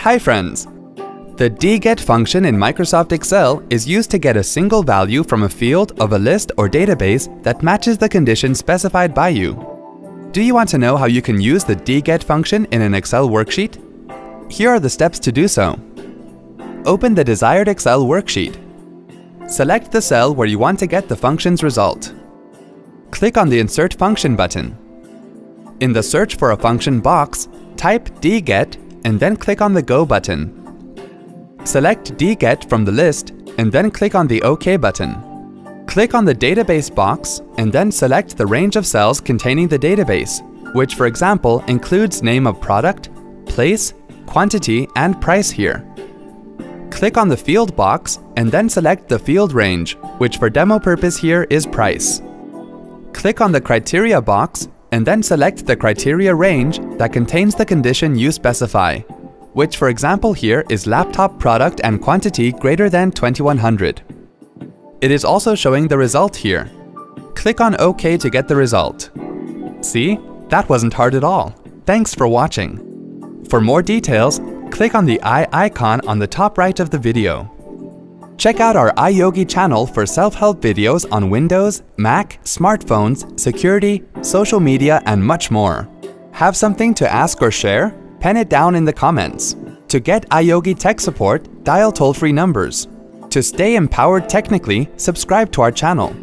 Hi friends! The DGET function in Microsoft Excel is used to get a single value from a field of a list or database that matches the condition specified by you. Do you want to know how you can use the DGET function in an Excel worksheet? Here are the steps to do so. Open the desired Excel worksheet. Select the cell where you want to get the function's result. Click on the Insert Function button. In the Search for a Function box, type DGET and then click on the Go button. Select DGET from the list and then click on the OK button. Click on the Database box and then select the range of cells containing the database, which for example includes name of product, place, quantity, and price here. Click on the Field box and then select the field range, which for demo purpose here is price. Click on the Criteria box and then select the criteria range that contains the condition you specify, which for example here is laptop product and quantity greater than 2100. It is also showing the result here. Click on OK to get the result. See? That wasn't hard at all. Thanks for watching. For more details, click on the eye icon on the top right of the video. Check out our iYogi channel for self-help videos on Windows, Mac, smartphones, security, social media, and much more. Have something to ask or share? Pen it down in the comments. To get iYogi tech support, dial toll-free numbers. To stay empowered technically, subscribe to our channel.